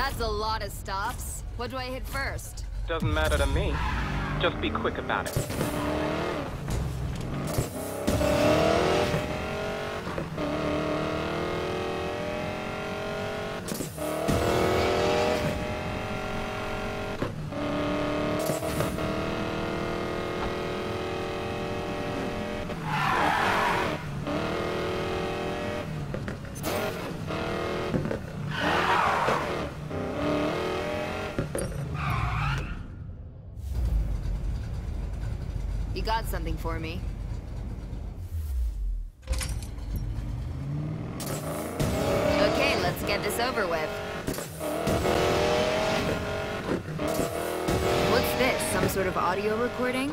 That's a lot of stops. What do I hit first? Doesn't matter to me. Just be quick about it. You got something for me. Okay, let's get this over with. What's this? Some sort of audio recording?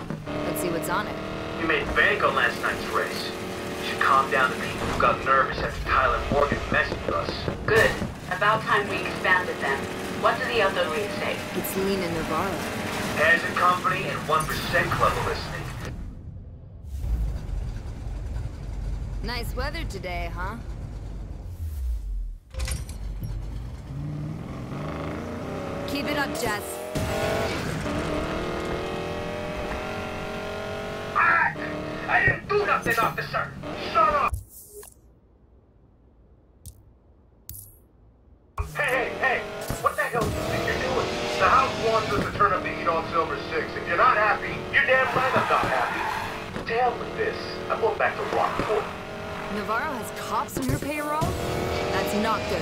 Let's see what's on it. You made bank on last night's race. You should calm down the people who got nervous after Tyler Morgan messed with us. Good. About time we expanded them. What do the other leads say? It's Lena Navarro. As a company and 1% club are listening. Nice weather today, huh? Keep it up, Jess. I, didn't do nothing, officer! Shut up! Hey, hey, hey! What the hell do you think you're doing? The house wants us to turn up the heat on Silver Six. If you're not happy, you're damn right I'm not happy. Hell with this. I'm going back to Rockport. Navarro has cops on her payroll? That's not good.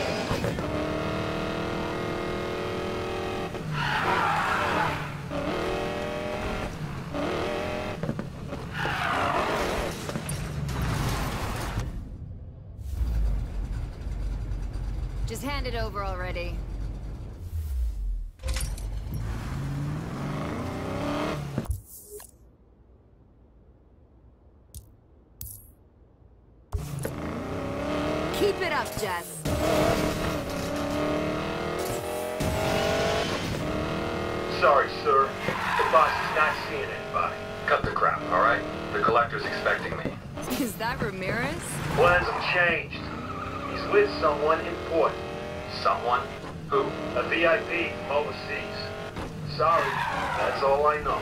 Just hand it over already. Keep it up, Jess. Sorry, sir. The boss is not seeing anybody. Cut the crap, all right? The collector's expecting me. Is that Ramirez? Plans have changed. He's with someone important. Someone? Who? A VIP from overseas. Sorry, that's all I know.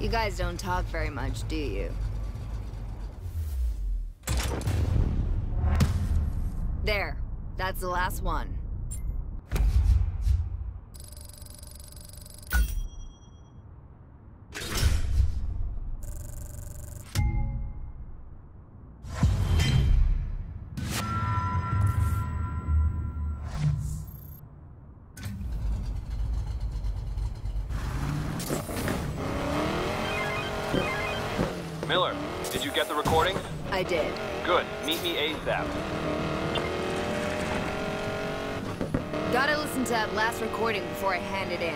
You guys don't talk very much, do you? There. That's the last one. Miller, did you get the recordings? I did. Good. Meet me ASAP. Gotta listen to that last recording before I hand it in.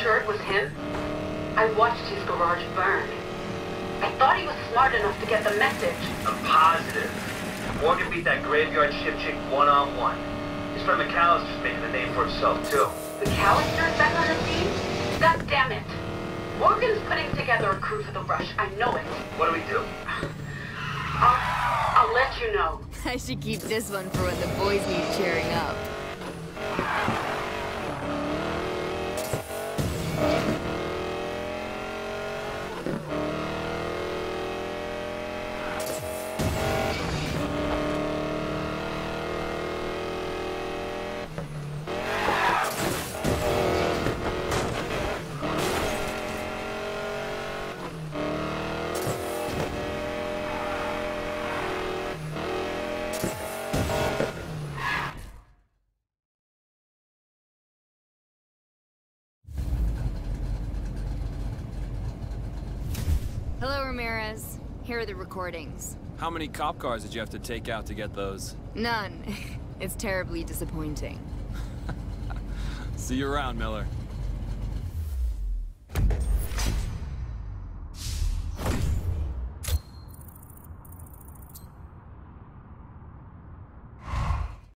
Sure it was him? I watched his garage burn. I thought he was smart enough to get the message. I'm positive. Morgan beat that graveyard shift chick one-on-one. His friend McAllister's making a name for himself, too. McAllister's back on the scene? Together a for the rush. I know it. What do we do? I'll, I'll let you know. I should keep this one for when the boys need cheering up. Hello, Ramirez. Here are the recordings. How many cop cars did you have to take out to get those? None. It's terribly disappointing. See you around, Miller.